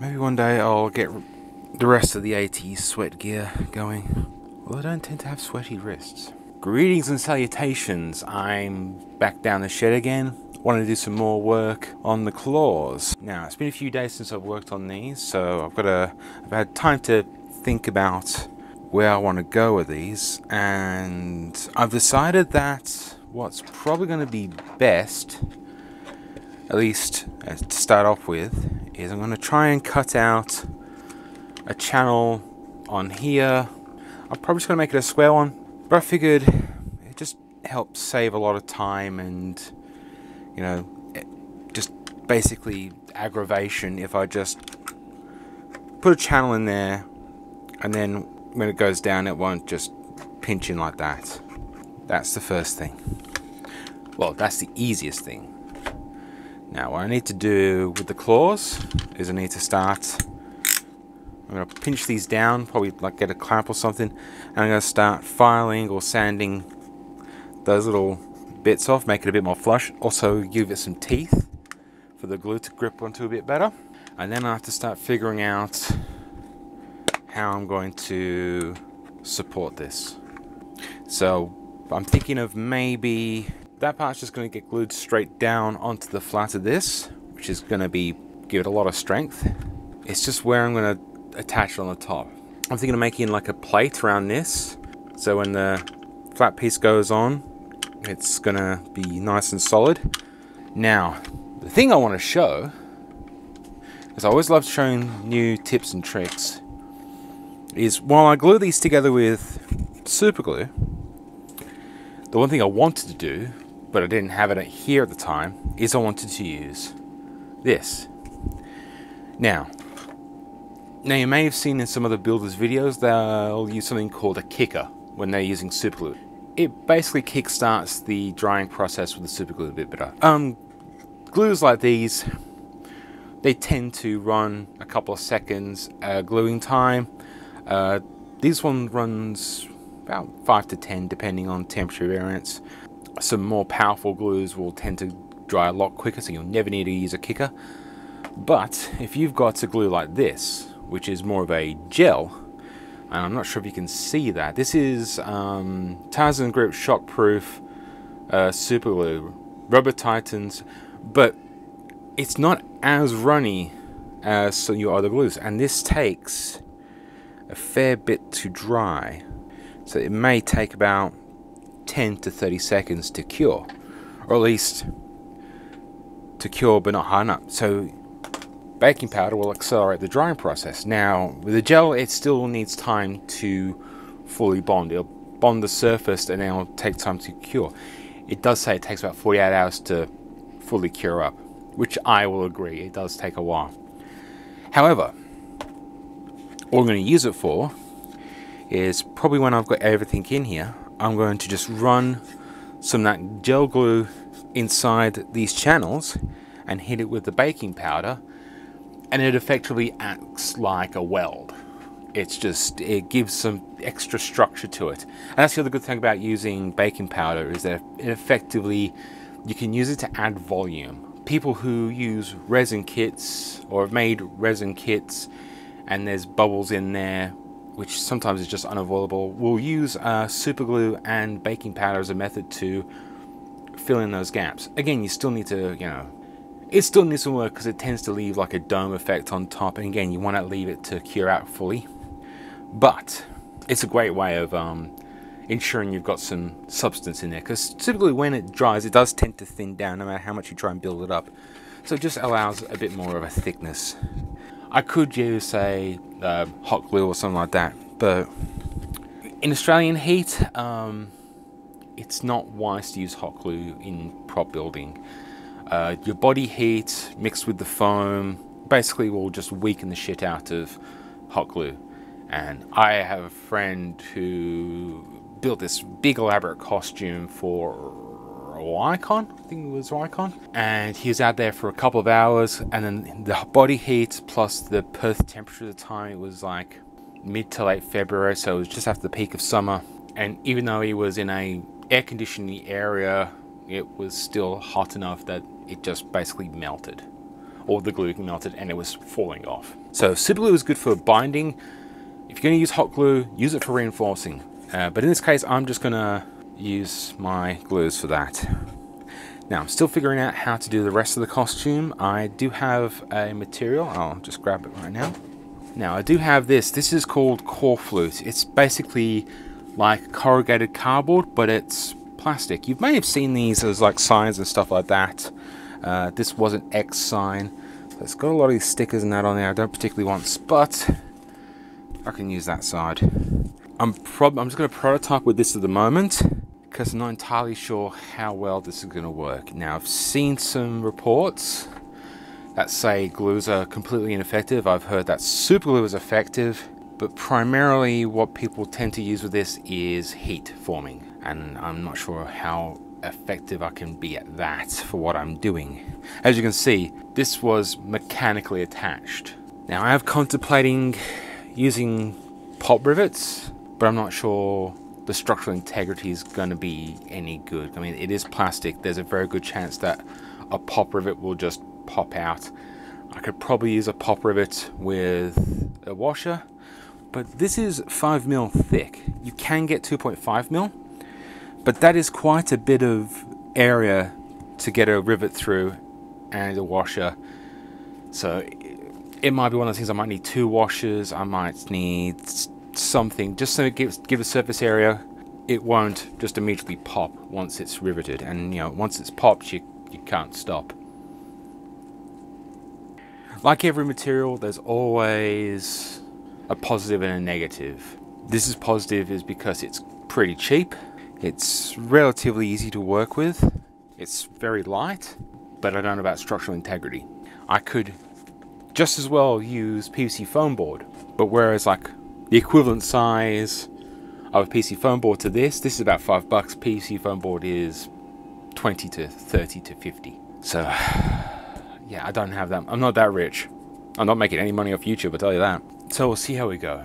Maybe one day I'll get the rest of the AT sweat gear going. Well, I don't tend to have sweaty wrists. Greetings and salutations. I'm back down the shed again. Want to do some more work on the claws. Now, it's been a few days since I've worked on these, so I've got a I've had time to think about where I want to go with these, and I've decided that what's probably going to be best, at least uh, to start off with, is I'm going to try and cut out a channel on here. I'm probably just going to make it a square one, but I figured it just helps save a lot of time and, you know, just basically aggravation if I just put a channel in there and then when it goes down it won't just pinch in like that. That's the first thing. Well, that's the easiest thing. Now what I need to do with the claws is I need to start I'm going to pinch these down, probably like get a clamp or something, and I'm going to start filing or sanding those little bits off, make it a bit more flush. Also give it some teeth for the glue to grip onto a bit better. And then I have to start figuring out how I'm going to support this. So I'm thinking of maybe that part's just going to get glued straight down onto the flat of this, which is going to be give it a lot of strength. It's just where I'm going to attached on the top. I'm thinking of making like a plate around this. So when the flat piece goes on, it's gonna be nice and solid. Now, the thing I want to show, is I always love showing new tips and tricks, is while I glue these together with super glue, the one thing I wanted to do, but I didn't have it here at the time, is I wanted to use this. Now, now you may have seen in some of the builders videos they'll use something called a kicker when they're using superglue. It basically kickstarts the drying process with the superglue a bit better. Um, glues like these, they tend to run a couple of seconds uh, gluing time. Uh, this one runs about 5 to 10 depending on temperature variance. Some more powerful glues will tend to dry a lot quicker so you'll never need to use a kicker. But if you've got a glue like this, which is more of a gel. And I'm not sure if you can see that. This is um, Tarzan Grip Shockproof uh, Super Glue, Rubber Toughened, but it's not as runny as your other glues. And this takes a fair bit to dry. So it may take about 10 to 30 seconds to cure, or at least to cure but not hard enough. So baking powder will accelerate the drying process. Now, with the gel, it still needs time to fully bond. It'll bond the surface and then it'll take time to cure. It does say it takes about 48 hours to fully cure up, which I will agree, it does take a while. However, what I'm going to use it for is probably when I've got everything in here, I'm going to just run some that gel glue inside these channels and hit it with the baking powder and it effectively acts like a weld. It's just, it gives some extra structure to it. And that's the other good thing about using baking powder is that it effectively, you can use it to add volume. People who use resin kits or have made resin kits and there's bubbles in there, which sometimes is just unavoidable, we'll use uh, super glue and baking powder as a method to fill in those gaps. Again, you still need to, you know, it still needs some work because it tends to leave like a dome effect on top, and again, you want to leave it to cure out fully. But it's a great way of um, ensuring you've got some substance in there because typically when it dries, it does tend to thin down no matter how much you try and build it up. So it just allows a bit more of a thickness. I could use, say, uh, hot glue or something like that, but in Australian heat, um, it's not wise to use hot glue in prop building. Uh, your body heat mixed with the foam basically will just weaken the shit out of hot glue. And I have a friend who built this big elaborate costume for Wycon, I think it was Wycon, and he was out there for a couple of hours, and then the body heat plus the Perth temperature at the time, it was like mid to late February, so it was just after the peak of summer. And even though he was in a air conditioning area, it was still hot enough that it just basically melted. all the glue melted and it was falling off. So super glue is good for binding. If you're going to use hot glue, use it for reinforcing. Uh, but in this case, I'm just going to use my glues for that. Now, I'm still figuring out how to do the rest of the costume. I do have a material. I'll just grab it right now. Now, I do have this. This is called Corflute. It's basically like corrugated cardboard, but it's plastic. You may have seen these as like signs and stuff like that. Uh, this was an X sign. It's got a lot of these stickers and that on there. I don't particularly want, but I can use that side. I'm prob I'm just going to prototype with this at the moment because I'm not entirely sure how well this is going to work. Now I've seen some reports that say glues are completely ineffective. I've heard that super glue is effective, but primarily what people tend to use with this is heat forming, and I'm not sure how effective I can be at that for what I'm doing. As you can see, this was mechanically attached. Now I am contemplating using pop rivets, but I'm not sure the structural integrity is going to be any good. I mean, it is plastic. There's a very good chance that a pop rivet will just pop out. I could probably use a pop rivet with a washer, but this is 5 mil thick. You can get 2.5 mil, but that is quite a bit of area to get a rivet through and a washer. So it might be one of those things I might need two washers, I might need something just so it gives give a surface area it won't just immediately pop once it's riveted. And you know once it's popped you you can't stop. Like every material there's always a positive and a negative. This is positive is because it's pretty cheap. It's relatively easy to work with. It's very light but I don't know about structural integrity. I could just as well use PVC foam board but whereas like the equivalent size of a PC foam board to this, this is about five bucks. PC foam board is 20 to 30 to 50. So, yeah, I don't have that. I'm not that rich. I'm not making any money off YouTube, I'll tell you that. So we'll see how we go.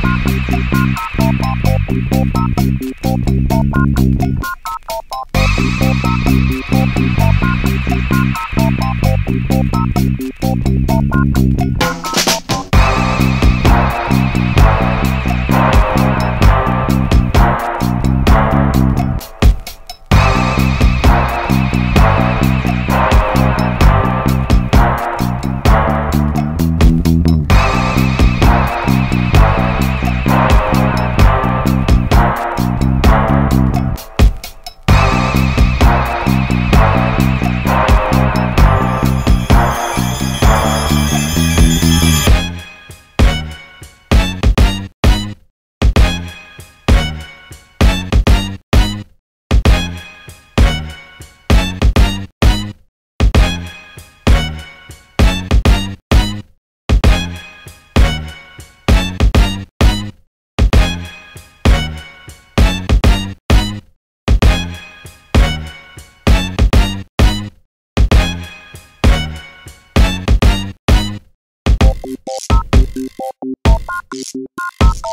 Thank you.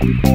So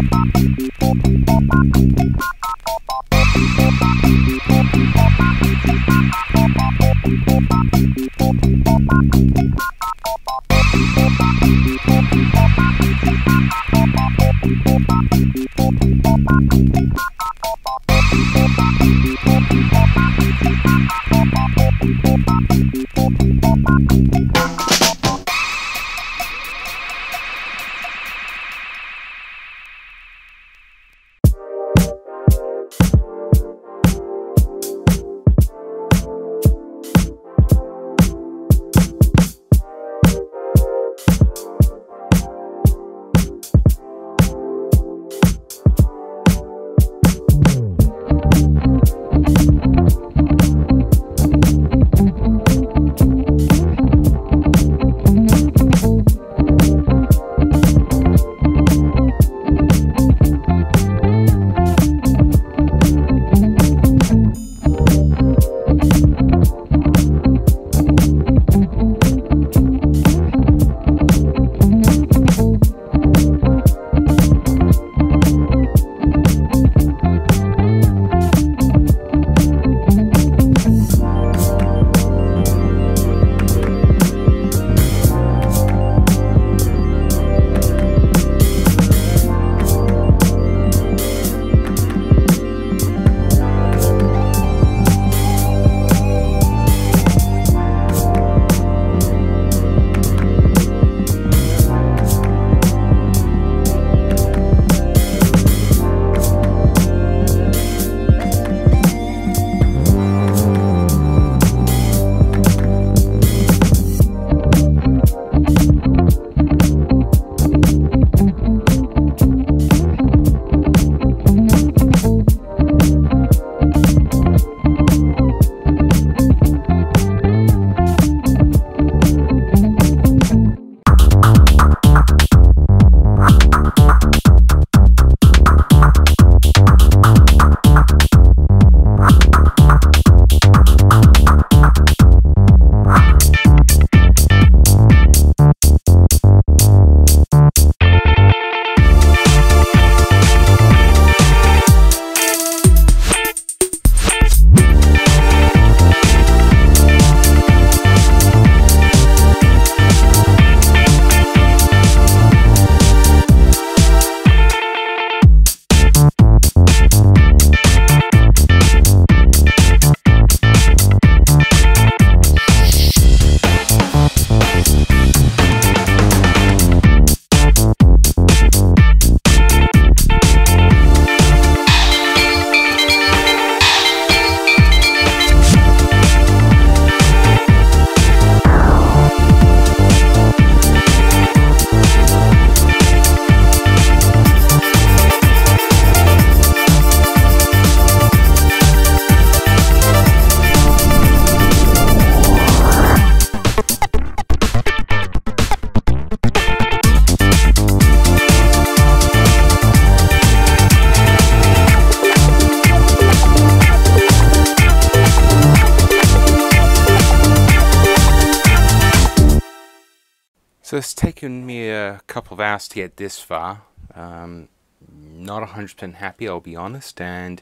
couple of hours to get this far. Um, not 100% happy, I'll be honest, and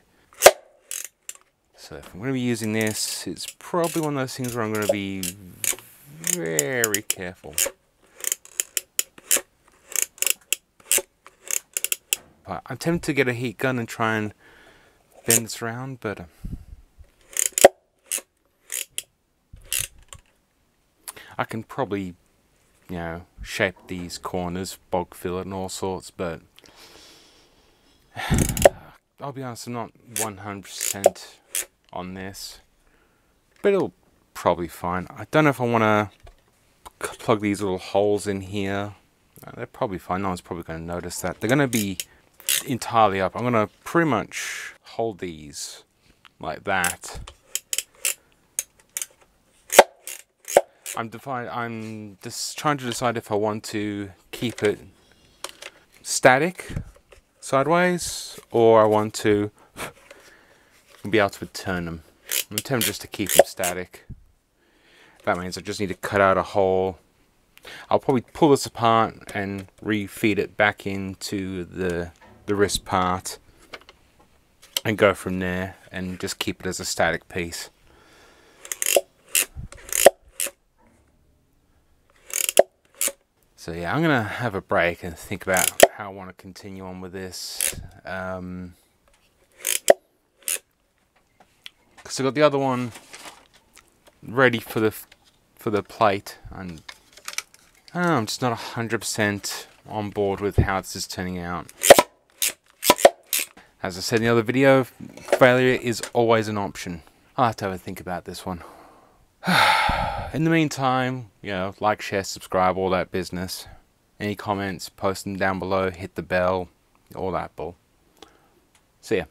so if I'm going to be using this, it's probably one of those things where I'm going to be very careful. But I'm tempted to get a heat gun and try and bend this around, but... Uh, I can probably you know, shape these corners, bog fill it and all sorts, but I'll be honest, I'm not 100% on this. but it'll probably fine. I don't know if I want to plug these little holes in here. They're probably fine. No one's probably going to notice that. They're going to be entirely up. I'm going to pretty much hold these like that. I'm define I'm just trying to decide if I want to keep it static sideways or I want to be able to turn them. I'm tempted just to keep them static. That means I just need to cut out a hole. I'll probably pull this apart and refeed it back into the the wrist part and go from there and just keep it as a static piece. So yeah, I'm gonna have a break and think about how I want to continue on with this. Um, Cause I got the other one ready for the for the plate, and I know, I'm just not hundred percent on board with how this is turning out. As I said in the other video, failure is always an option. I'll have to have a think about this one. In the meantime, you know, like, share, subscribe, all that business. Any comments, post them down below, hit the bell, all that bull. See ya.